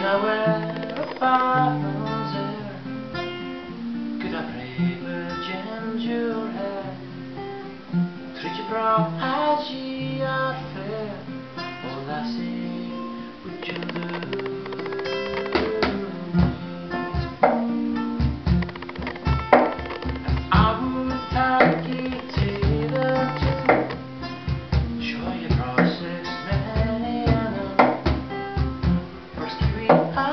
Could I brave virgin hair Treat you bra I